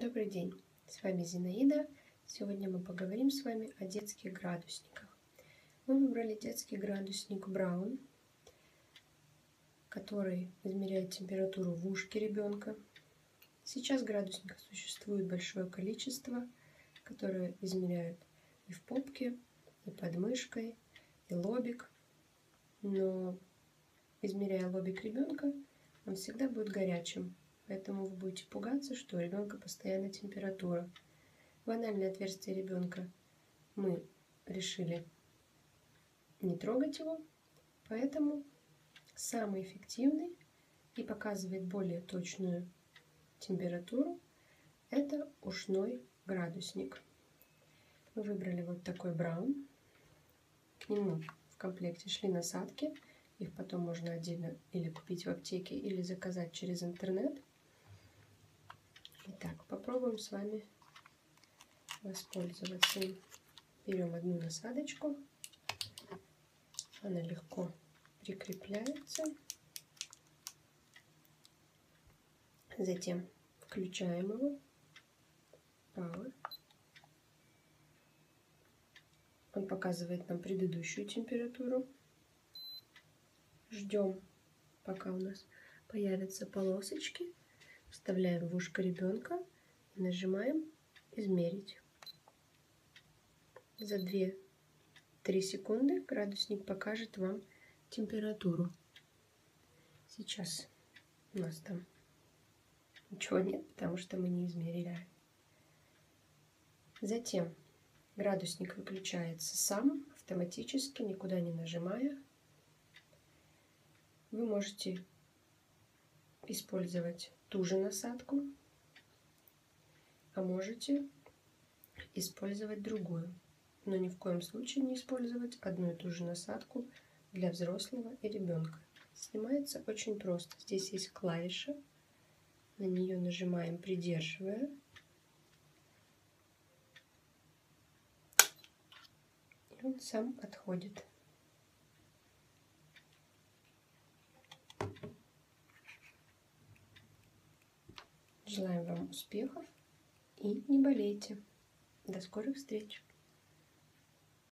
Добрый день, с вами Зинаида. Сегодня мы поговорим с вами о детских градусниках. Мы выбрали детский градусник Браун, который измеряет температуру в ушке ребенка. Сейчас градусников существует большое количество, которые измеряют и в попке, и под мышкой, и лобик. Но измеряя лобик ребенка, он всегда будет горячим, Поэтому вы будете пугаться, что у ребенка постоянная температура. В анальное отверстие ребенка мы решили не трогать его, поэтому самый эффективный и показывает более точную температуру это ушной градусник. Мы выбрали вот такой браун. К нему в комплекте шли насадки. Их потом можно отдельно или купить в аптеке, или заказать через интернет. Итак, попробуем с вами воспользоваться. Берем одну насадочку. Она легко прикрепляется. Затем включаем его. Power. Он показывает нам предыдущую температуру. Ждем, пока у нас появятся полосочки. Вставляем в ушко ребенка и нажимаем «Измерить». За 2-3 секунды градусник покажет вам температуру. Сейчас у нас там ничего нет, потому что мы не измерили. Затем градусник выключается сам, автоматически, никуда не нажимая. Вы можете использовать ту же насадку, а можете использовать другую. Но ни в коем случае не использовать одну и ту же насадку для взрослого и ребенка. Снимается очень просто. Здесь есть клавиша. На нее нажимаем, придерживая. И он сам отходит. Желаем вам успехов и не болейте. До скорых встреч!